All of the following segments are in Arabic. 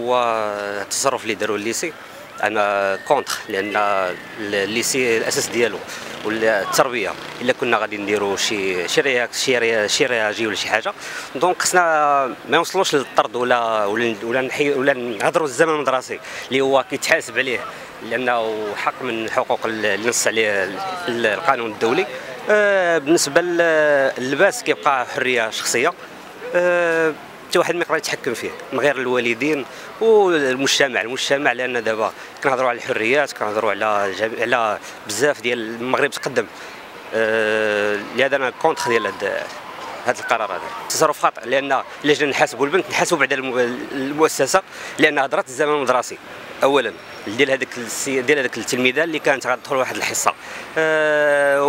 هو التصرف اللي داروا ال lycée أنا contre لأن ال lycée الأساس ديالو والتربية. إلا كنا غادي نديروا شي شي réac شي شي réagir ولا شي حاجة donc خصنا ما نوصلوش للطرد ولا ولا ولا نحي ولا نهضروا الزمن المدرسي اللي هو كيتحاسب عليه لأنه حق من حقوق اللي نص عليه القانون الدولي. آه، بالنسبة للباس كيبقى حرية شخصية. حتى واحد ما يقدر يتحكم فيه من غير الوالدين والمجتمع. المجتمع لأن دابا كنهضروا على الحريات كنهضروا على جميع على بزاف ديال المغرب تقدم. آه لهذا أنا كونتر ديال هذا القرار هذا. تصرف خاطئ لأن لجنا نحاسبوا البنت نحاسبوا بعد المؤسسة لأن هضرات الزمن المدرسي اولا. ديال هذاك ديال هذاك التلميذة اللي كانت غتدخل واحد الحصة. أه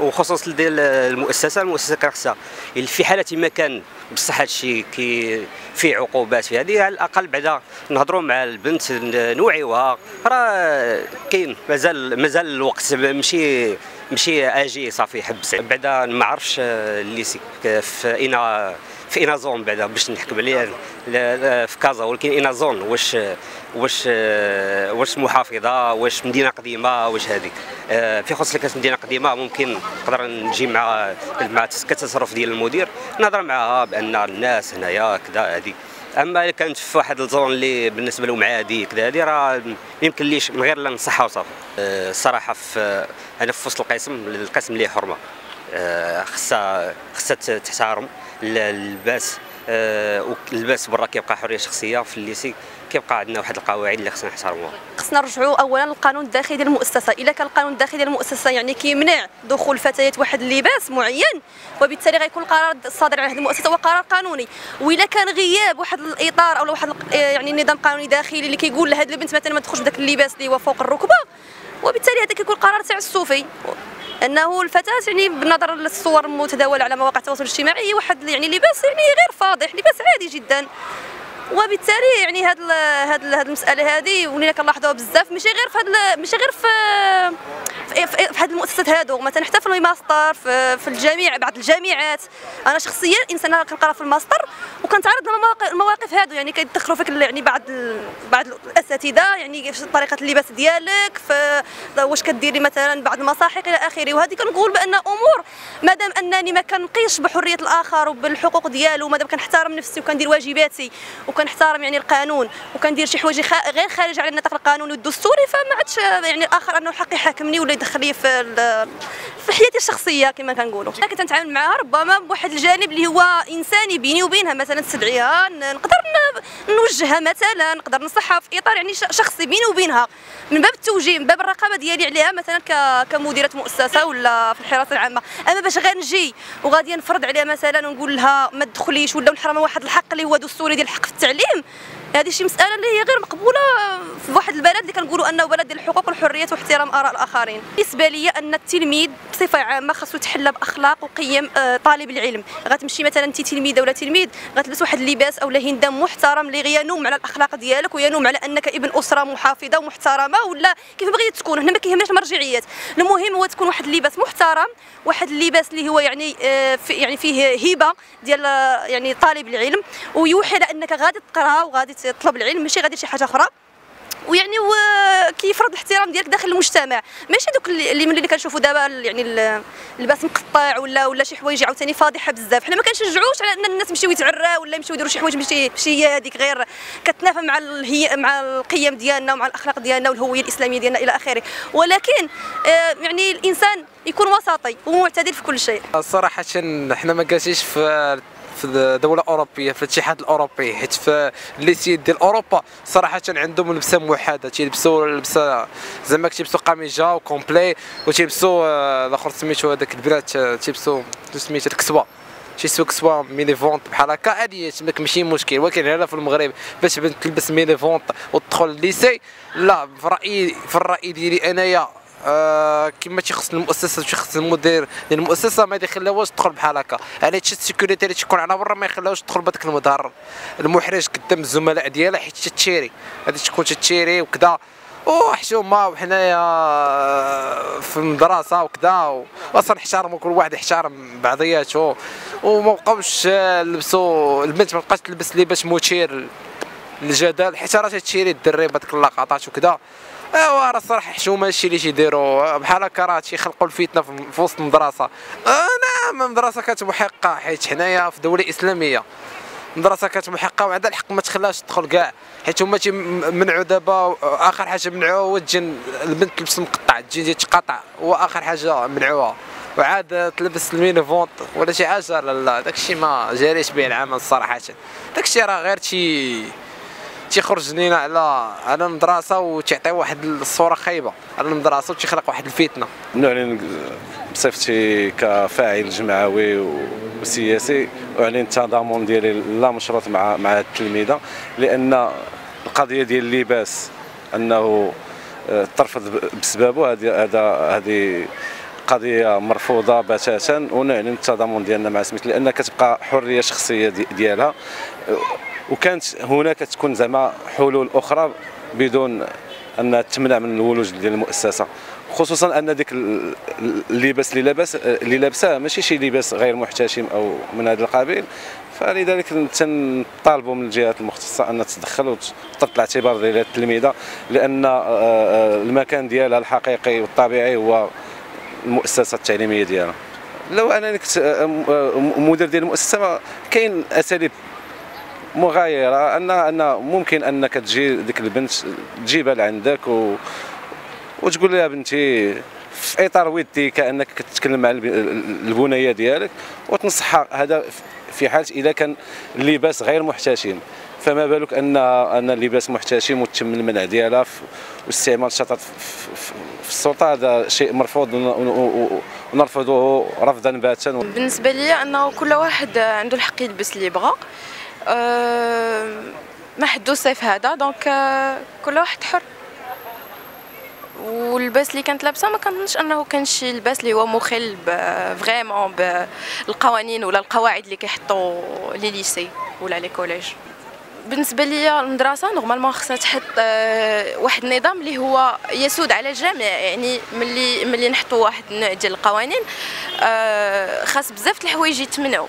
وخصوصا ديال المؤسسة المؤسسة كان خصها. في حالة ما كان بصح هذا الشيء كي فيه عقوبات في هذه على الأقل بعدا نهضروا مع البنت نوعيوها. راه كاين مازال مازال الوقت ماشي ماشي آجي صافي حبس. بعدا ما عرفش الليسي في اين في انازون بعدا باش نحكم عليه في كازا ولكن انازون واش واش واش محافظة واش مدينة قديمة واش هذه. آه، في خصوص كاس مدينة قديمة ممكن نقدر نجي مع مع كتصرف ديال المدير نهضر معها بأن الناس هنايا كذا هذه. أما اذا كانت في واحد الزون اللي بالنسبة لهم عادي كذا هذه راه يمكن ليش من غير لا نصحها وصافي. آه، الصراحة في أنا في وسط القسم القسم اللي حرمة. آه، خصها خصها تحترم. اللباس اللباس برا كيبقى حرية شخصية في الليسي كيبقى عندنا واحد القواعد اللي خصنا نحترموها. خصنا نرجعوا اولا للقانون الداخلي ديال المؤسسة. إلا كان القانون الداخلي ديال المؤسسة يعني كيمنع دخول الفتيات واحد اللباس معين وبالتالي غيكون القرار الصادر عن هذه المؤسسة هو قرار قانوني. وإلا كان غياب واحد الإطار أو واحد يعني نظام قانوني داخلي اللي كيقول لهذه البنت مثلا ما تدخلش بداك اللباس اللي هو فوق الركبة وبالتالي هذا كيكون قرار تعسفي أنه الفتاة يعني بالنظر للصور المتداولة على مواقع التواصل الاجتماعي واحد يعني لباس يعني غير فاضح لباس عادي جدا. وبالتالي يعني هاد هاد هاد المسألة هذه ولينا كنلاحظوها بزاف. ماشي غير في هاد ماشي غير في في, في هاد المؤسسات هادو. مثلا حتى في الماستر في, في الجامع بعض الجامعات. أنا شخصيا إنسانة كنقرأ في الماستر وكنتعرض للمواقف هادو. يعني كيدخلوا فيك يعني بعض بعض الأساتذة يعني في طريقة اللباس ديالك في واش كديري مثلا بعض المساحق إلى آخره. وهذه كنقول بأن أمور مادام أنني ما كنقيش بحرية الآخر وبالحقوق ديالو مادام كنحترم نفسي وكندير واجباتي وكنحترم يعني القانون وكندير شي حوايج غير خارج على النطاق القانوني والدستوري فما عادش يعني الآخر أنه الحق يحاكمني ولا يدخل لي في في حياتي الشخصية كما كنقولوا. أنا كنتعامل معها ربما بواحد الجانب اللي هو إنساني بيني وبينها مثلا تستدعيها نقدر نوجهها مثلا نقدر نصحها في إطار يعني شخصي بيني وبينها. من باب التوجيه من باب الرقابة ديالي عليها مثلا كمديرة مؤسسة ولا في الحراسة العامة. أما باش غير نجي وغادي نفرض عليها مثلا ونقول لها ما تدخليش ولا نحرمها واحد الحق اللي هو دستوري ديال الحق في التعليم هذه شي مسألة اللي هي غير مقبولة في واحد البلد اللي كنقولوا أنه بلد الحقوق والحريات واحترام آراء الآخرين. بالنسبة لي أن التلميذ بصفة عامة خاصو يتحلى بأخلاق وقيم آه، طالب العلم. غتمشي مثلا انت تلميذه ولا تلميذ غتلبس واحد اللباس أو هندام محترم اللي ينوم على الأخلاق ديالك وينوم على أنك ابن أسرة محافظة ومحترمة ولا كيف بغيتي تكون؟ هنا ما كيهمناش المرجعيات المهم هو تكون واحد اللباس محترم واحد اللباس اللي هو يعني آه، في يعني فيه هبة ديال آه، يعني طالب العلم ويوحي أنك غادي تقرأ وغادي تطلب العلم. ماشي غادي شي حاجة أخرى. ويعني كيفرض الاحترام ديالك داخل المجتمع. ماشي دوك اللي من اللي كنشوفوا دابا يعني اللباس مقطع ولا ولا شي حوايج عاوتاني فاضحة بزاف. حنا ما كنشجعوش على أن الناس يمشيو يتعراو ولا يمشيو يديروا شي حوايج ماشي ماشي هي هذيك. غير كتنافى مع الهي مع القيم ديالنا ومع الأخلاق ديالنا والهوية الإسلامية ديالنا إلى آخره. ولكن آه، يعني الإنسان يكون وسطي ومعتدل في كل شيء. صراحة حنا ما جالسينش في في دولة أوروبية في الاتحاد الأوروبي حيت في ال lycée ديال اوروبا صراحة عندهم لبسة موحدة. تيلبسوا لبسة زعما تيلبسوا قميجة و complet وتيلبسوا آه، الآخر سميتو هذاك البنات آه، تيلبسوا سميتو؟ الكسوه تيلبسوا كسوه mini ventre بحال هكا. عادي تماك ماشي مشكل ولكن هنا في المغرب باش بنت تلبس mini ventre وتدخل ال lycée لا في رايي في الرأي ديالي أنايا آه كما تيخص المؤسسة تيخص المدير ديال المؤسسة ما يخليوهاش تدخل بحال هكا على هادشي ال sécurité اللي تيكون على برا ما يخليوهاش تدخل بهذاك المظهر. المحرج قدام الزملاء ديالها حيت تتشيري هادي تكون تتشيري وكذا وحشومه وحنايا في المدرسة وكذا واصلا نحترموا كل واحد يحترم بعضياته. وما بقاوش لبسوا البنت ما بقاش تلبس لباس مثير للجدل. حيت راه تشيري الدري بهذيك اللقطات وكذا ايوا راه الصراحه حشومة هادشي اللي تيديروا بحال هكا راه تيخلقوا الفتنة في وسط المدرسة. آه نعم المدرسة كانت محقة حيت حنايا في دولة إسلامية. المدرسة كانت محقة وعندها الحق ما تخلاش تدخل كاع. حيت هما تيمنعوا دابا اخر حاجة منعوها هو تجي البنت تلبس مقطع تجي تقاطع هو آخر حاجة منعوها. وعاد تلبس ال mini ventre ولا شي حاجة لا لا داكشي ما جاريش به العمل صراحة. داكشي راه غير شي تيخرج لينا على على المدرسة وتعطي واحد الصورة خايبة. على المدرسة وتيخلق واحد الفتنة. نعلن بصفتي كفاعل جمعوي وسياسي اعلن التضامن ديالي لا مشروط مع مع التلميذة. لأن القضية ديال اللباس أنه آه، ترفض بسببه هذه هذا هذه قضية مرفوضة بتاتا. ونعلن التضامن ديالنا مع سميت لأن كتبقى حرية شخصية ديالها. وكانت هناك تكون زعما حلول أخرى بدون أن تمنع من الولوج ديال المؤسسة خصوصا أن ديك اللباس اللي لاباس اللي لابسه ماشي شي لباس غير محتشم أو من هذا القبيل. فلذلك تنطالبوا من الجهات المختصة أن تتدخل وتحط الاعتبار ديال التلميذة لأن آه، آه، المكان ديالها الحقيقي والطبيعي هو المؤسسة التعليمية ديالها. لو أنا كنت آه، مدير ديال المؤسسة كاين أساليب مغايرة ان أن ممكن أنك تجي ديك البنت تجيبها لعندك و وتقول لها بنتي في إطار ودي كأنك كتكلم مع البنية ديالك وتنصحها. هذا في حالة إذا كان اللباس غير محتشم. فما بالك ان أن اللباس محتشم وتم المنع ديالها واستعمال الشطط في السلطة؟ هذا شيء مرفوض ونرفضه رفضا باتا. بالنسبة لي أنه كل واحد عنده الحق يلبس اللي بغى أه ما حدو صيف هذا donc أه كل واحد حر. واللباس اللي كانت لابسة ما كنظنش أنه كان شي لباس اللي هو مخل vraiment بالقوانين ولا القواعد اللي كيحطوا les lycées ولا les collèges. بالنسبة لي المدرسة normalement خصها تحط أه واحد النظام اللي هو يسود على الجميع يعني ملي ملي نحطوا واحد النوع ديال القوانين خاص بزاف الحوايج يتمنعوا